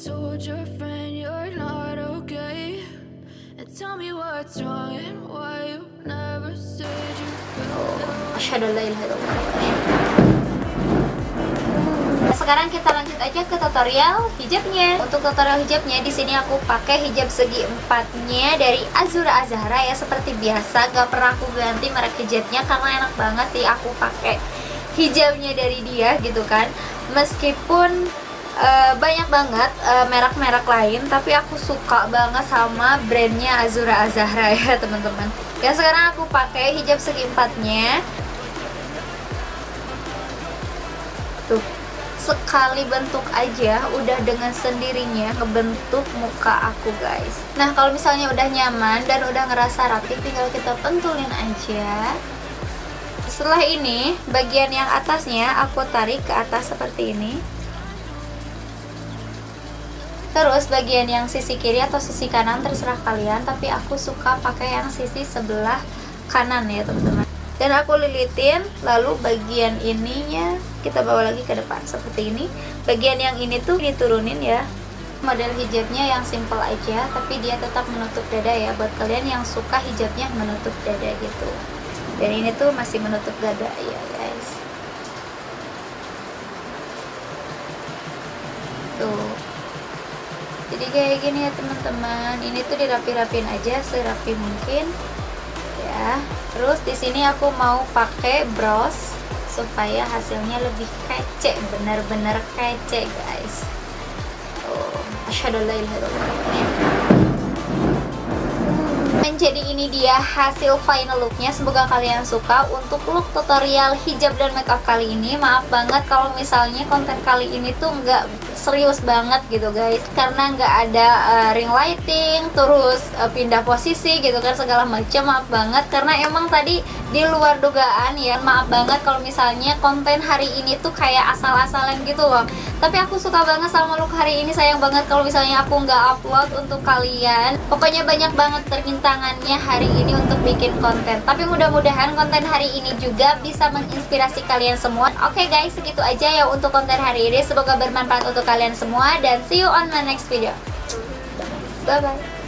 told your friend you're not okay? And tell me what's wrong and why you never said you felt illallah. Sekarang kita lanjut aja ke tutorial hijabnya. Untuk tutorial hijabnya di sini aku pakai hijab segi empatnya dari Azura Azhara ya seperti biasa. Gak pernah aku ganti merek hijabnya karena enak banget sih aku pakai hijabnya dari dia gitu kan. Meskipun uh, banyak banget uh, merek-merek lain, tapi aku suka banget sama brandnya Azura Azhara ya teman-teman. Ya sekarang aku pakai hijab segi empatnya tuh sekali bentuk aja udah dengan sendirinya ngebentuk muka aku guys. Nah kalau misalnya udah nyaman dan udah ngerasa rapi tinggal kita pentulin aja. Setelah ini bagian yang atasnya aku tarik ke atas seperti ini terus bagian yang sisi kiri atau sisi kanan terserah kalian tapi aku suka pakai yang sisi sebelah kanan ya teman-teman. Dan aku lilitin lalu bagian ininya kita bawa lagi ke depan seperti ini. Bagian yang ini tuh diturunin ya model hijabnya yang simple aja tapi dia tetap menutup dada ya buat kalian yang suka hijabnya menutup dada gitu. Dan ini tuh masih menutup dada ya guys jadi kayak gini ya teman-teman. Ini tuh dirapi-rapin aja serapi mungkin. Ya. Terus di sini aku mau pakai bros supaya hasilnya lebih kece bener-bener kece guys. Oh asyhadu jadi ini dia hasil final looknya. Semoga kalian suka. Untuk look tutorial hijab dan makeup kali ini maaf banget kalau misalnya konten kali ini tuh nggak serius banget gitu guys. Karena nggak ada uh, ring lighting terus uh, pindah posisi gitu kan segala macam maaf banget karena emang tadi di luar dugaan ya. Maaf banget kalau misalnya konten hari ini tuh kayak asal-asalan gitu loh. Tapi aku suka banget sama look hari ini. Sayang banget kalau misalnya aku nggak upload untuk kalian. Pokoknya banyak banget permintaannya hari ini untuk bikin konten. Tapi mudah-mudahan konten hari ini juga bisa menginspirasi kalian semua. Oke okay guys segitu aja ya untuk konten hari ini. Semoga bermanfaat untuk kalian semua dan see you on my next video. Bye bye